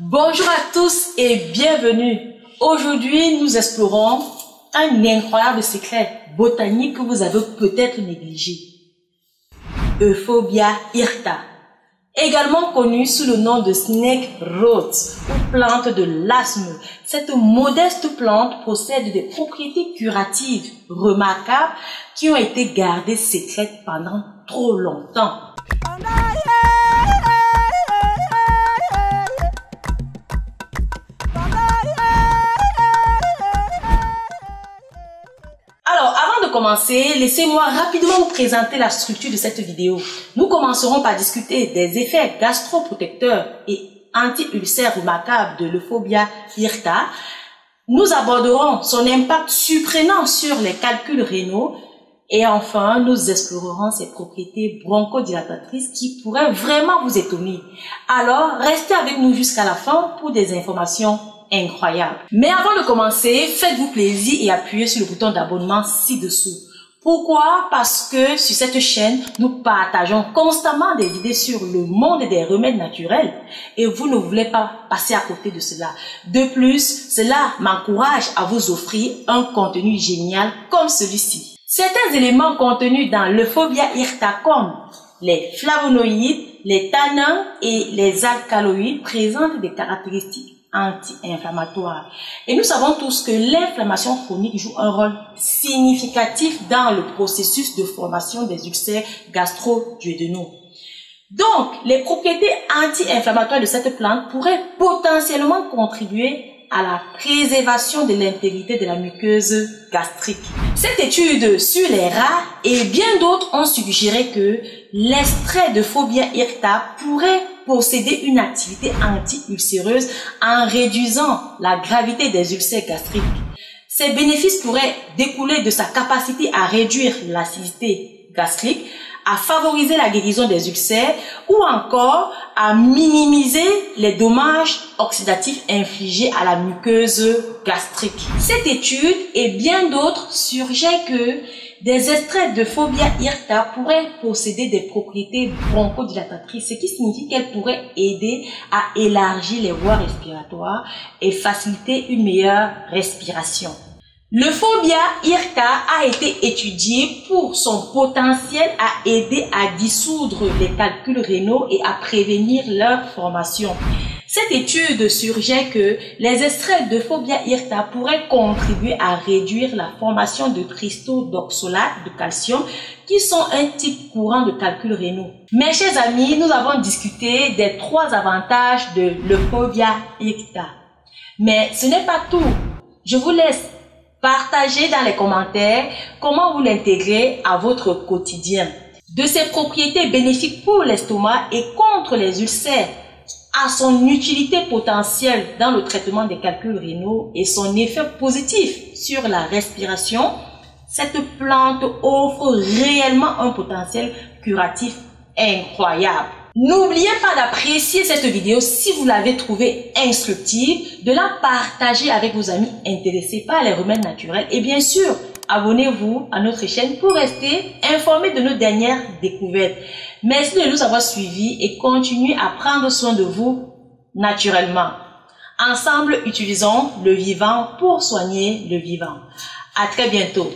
Bonjour à tous et bienvenue. Aujourd'hui, nous explorons un incroyable secret botanique que vous avez peut-être négligé. Euphorbia hirta, également connue sous le nom de snake rose ou plante de l'asthme. Cette modeste plante possède des propriétés curatives remarquables qui ont été gardées secrètes pendant trop longtemps. Laissez-moi rapidement vous présenter la structure de cette vidéo. Nous commencerons par discuter des effets gastroprotecteurs et anti-ulcères remarquables de l'euphorbia hirta. Nous aborderons son impact surprenant sur les calculs rénaux et enfin, nous explorerons ses propriétés bronchodilatatrices qui pourraient vraiment vous étonner. Alors, restez avec nous jusqu'à la fin pour des informations incroyable. Mais avant de commencer, faites-vous plaisir et appuyez sur le bouton d'abonnement ci-dessous. Pourquoi? Parce que sur cette chaîne, nous partageons constamment des idées sur le monde des remèdes naturels et vous ne voulez pas passer à côté de cela. De plus, cela m'encourage à vous offrir un contenu génial comme celui-ci. Certains éléments contenus dans l'euphorbia hirta comme les flavonoïdes, les tanins et les alcaloïdes présentent des caractéristiques anti-inflammatoire. Et nous savons tous que l'inflammation chronique joue un rôle significatif dans le processus de formation des ulcères gastro-duodénaux. Donc, les propriétés anti-inflammatoires de cette plante pourraient potentiellement contribuer à la préservation de l'intégrité de la muqueuse gastrique. Cette étude sur les rats et bien d'autres ont suggéré que l'extrait de Phobia irta pourrait posséder une activité anti-ulcéreuse en réduisant la gravité des ulcères gastriques. Ces bénéfices pourraient découler de sa capacité à réduire l'acidité gastrique, à favoriser la guérison des ulcères ou encore à minimiser les dommages oxydatifs infligés à la muqueuse gastrique. Cette étude et bien d'autres suggèrent que des extraits de Phobia hirta pourraient posséder des propriétés bronchodilatatrices, ce qui signifie qu'elles pourraient aider à élargir les voies respiratoires et faciliter une meilleure respiration. Le phobia hirta a été étudié pour son potentiel à aider à dissoudre les calculs rénaux et à prévenir leur formation. Cette étude suggère que les extraits de phobia hirta pourraient contribuer à réduire la formation de cristaux d'oxalate de calcium qui sont un type courant de calculs rénaux. Mes chers amis, nous avons discuté des trois avantages de l'euphorbia hirta. Mais ce n'est pas tout. Je vous laisse Partagez dans les commentaires comment vous l'intégrez à votre quotidien. De ses propriétés bénéfiques pour l'estomac et contre les ulcères à son utilité potentielle dans le traitement des calculs rénaux et son effet positif sur la respiration, cette plante offre réellement un potentiel curatif incroyable. N'oubliez pas d'apprécier cette vidéo si vous l'avez trouvée instructive, de la partager avec vos amis intéressés par les remèdes naturels et bien sûr, abonnez-vous à notre chaîne pour rester informé de nos dernières découvertes. Merci de nous avoir suivis et continuez à prendre soin de vous naturellement. Ensemble, utilisons le vivant pour soigner le vivant. À très bientôt.